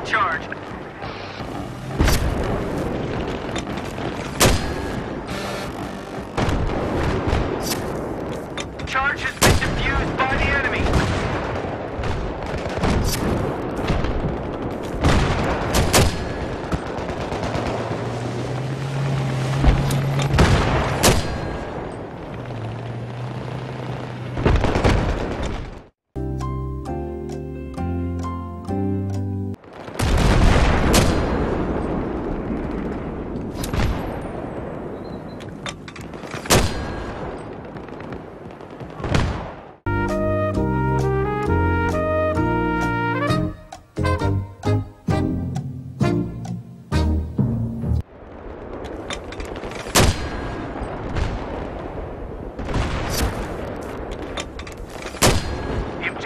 the charge.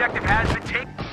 objective has been taken.